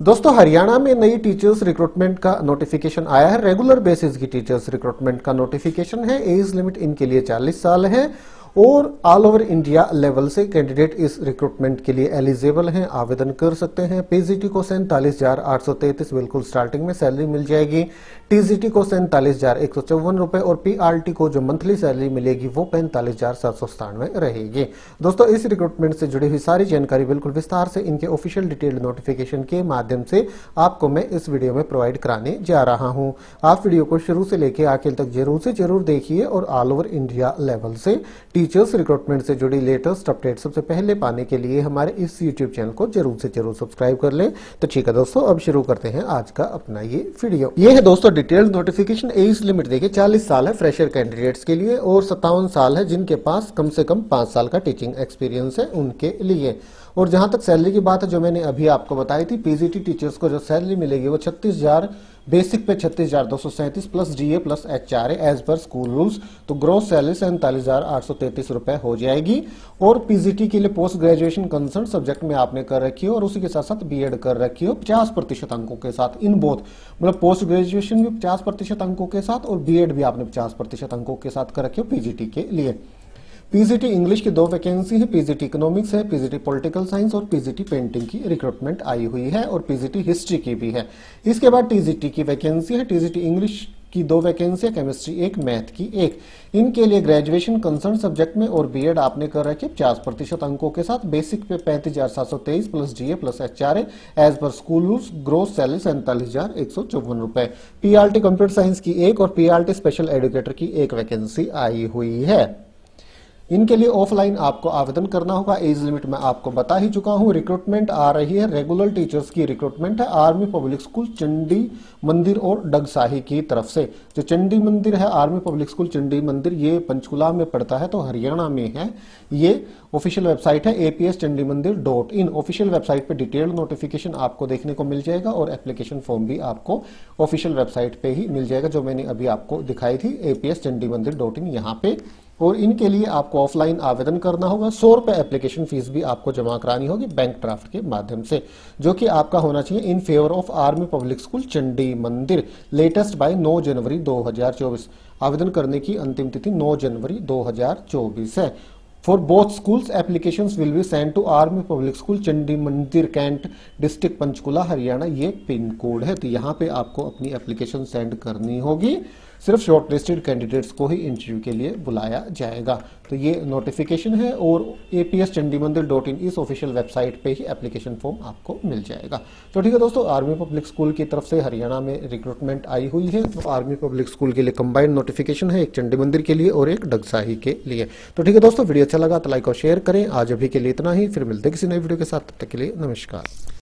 दोस्तों, हरियाणा में नई टीचर्स रिक्रूटमेंट का नोटिफिकेशन आया है। रेगुलर बेसिस की टीचर्स रिक्रूटमेंट का नोटिफिकेशन है। एज लिमिट इनके लिए 40 साल है और ऑल ओवर इंडिया लेवल से कैंडिडेट इस रिक्रूटमेंट के लिए एलिजिबल हैं। आवेदन कर सकते हैं। पीजीटी को सैंतालीस हज़ार आठ सौ तैतीस बिल्कुल स्टार्टिंग में सैलरी मिल जाएगी। टीजीटी को सैंतालीस हज़ार एक सौ चौवन रुपए और पीआरटी को जो मंथली सैलरी मिलेगी वो पैंतालीस हज़ार सात सौ सतानवे रहेगी। दोस्तों, इस रिक्रूटमेंट से जुड़ी हुई सारी जानकारी बिल्कुल विस्तार से इनके ऑफिशियल डिटेल्ड नोटिफिकेशन के माध्यम से आपको मैं इस वीडियो में प्रोवाइड कराने जा रहा हूँ। आप वीडियो को शुरू से लेकर आखिर तक ज़रूर से ज़रूर देखिए और ऑल ओवर इंडिया लेवल से टीचर्स रिक्रूटमेंट से जुड़ी लेटेस्ट अपडेट सबसे पहले पाने के लिए हमारे इस यूट्यूब चैनल को ज़रूर से ज़रूर सब्सक्राइब कर लें। तो ठीक है दोस्तों, अब शुरू करते हैं आज का अपना ये वीडियो ये है दोस्तों डिटेल्ड नोटिफिकेशन एज लिमिट देखिए 40 साल है फ्रेशर कैंडिडेट्स के लिए और सत्तावन साल है जिनके पास कम से कम पाँच साल का टीचिंग एक्सपीरियंस है उनके लिए। और जहाँ तक सैलरी की बात है, जो मैंने अभी आपको बताई थी पीजीटी टीचर्स को जो सैलरी मिलेगी वो छत्तीस हज़ार बेसिक पे छत्तीस हज़ार दो सौ सैंतीस plus DA plus H R as per school rules तो ग्रोस सैलरी सैंतालीस हज़ार आठ सौ तैतीस रुपए हो जाएगी। और पीजीटी के लिए पोस्ट ग्रेजुएशन कंसर्न सब्जेक्ट में आपने कर रखी हो और उसी के साथ साथ बीएड कर रखी हो पचास प्रतिशत अंकों के साथ इन बोथ मतलब पोस्ट ग्रेजुएशन भी पचास प्रतिशत अंकों के साथ और बीएड भी आपने पचास प्रतिशत अंकों के साथ कर रखी हो पीजीटी के लिए। पीजीटी इंग्लिश की दो वैकेंसी है पीजीटी इकोनॉमिक्स है पीजीटी पॉलिटिकल साइंस और पीजीटी पेंटिंग की रिक्रूटमेंट आई हुई है और पीजीटी हिस्ट्री की भी है। इसके बाद टीजीटी की वैकेंसी है टीजीटी इंग्लिश की दो वैकेंसी है केमिस्ट्री एक मैथ की एक। इनके लिए ग्रेजुएशन कंसर्न सब्जेक्ट में और बीएड आपने कर रखे पचास प्रतिशत अंकों के साथ बेसिक पे पैंतीस हज़ार सात सौ तेईस plus DA plus H R as per school rules gross salary सैंतालीस हज़ार एक सौ चौवन रुपए। पीआरटी कंप्यूटर साइंस की एक और पीआरटी स्पेशल एडुकेटर की एक वैकेंसी आई हुई है। इनके लिए ऑफलाइन आपको आवेदन करना होगा। एज लिमिट में आपको बता ही चुका हूँ। रिक्रूटमेंट आ रही है। रेगुलर टीचर्स की रिक्रूटमेंट है। Army public school Chandi Mandir और डगसाही की तरफ़ से। जो चंडी मंदिर है, आर्मी पब्लिक स्कूल चंडी मंदिर, ये पंचकुला में पड़ता है तो हरियाणा में है। ये ऑफिशियल वेबसाइट है APS Chandi Mandir dot in official website पर डिटेल्ड नोटिफिकेशन आपको देखने को मिल जाएगा और एप्लीकेशन फॉर्म भी आपको ऑफिशियल वेबसाइट पे ही मिल जाएगा, जो मैंने अभी आपको दिखाई थी। एपीएस चंडी मंदिर डॉट इन यहाँ पे और इनके लिए आपको ऑफलाइन आवेदन करना होगा। सौ रुपए एप्लीकेशन फ़ीस भी आपको जमा करानी होगी बैंक ड्राफ्ट के माध्यम से, जो कि आपका होना चाहिए in favour of army public school, Chandi Mandir, latest by 9 जनवरी 2024 आवेदन करने की अंतिम तिथि 9 जनवरी 2024 है। For both schools applications will be send to army public school Chandi Mandir cantt district Panchkula Haryana ये पिन कोड है। तो यहाँ पे आपको अपनी एप्लीकेशन सेंड करनी होगी। सिर्फ़ शॉर्ट लिस्टेड कैंडिडेट्स को ही इंटरव्यू के लिए बुलाया जाएगा। तो ये नोटिफिकेशन है और एपीएस चंडी मंदिर डॉट इन इस ऑफिशियल वेबसाइट पे ही एप्लीकेशन फॉर्म आपको मिल जाएगा। तो ठीक है दोस्तों आर्मी पब्लिक स्कूल की तरफ़ से हरियाणा में रिक्रूटमेंट आई हुई है। तो आर्मी पब्लिक स्कूल के लिए कंबाइंड नोटिफिकेशन है, एक चंडी मंदिर के लिए और एक डगसाही के लिए। तो ठीक है दोस्तों, वीडियो अच्छा लगा तो लाइक और शेयर करें। आज अभी के लिए इतना ही, फिर मिलते किसी नई वीडियो के साथ। तब तक के लिए नमस्कार।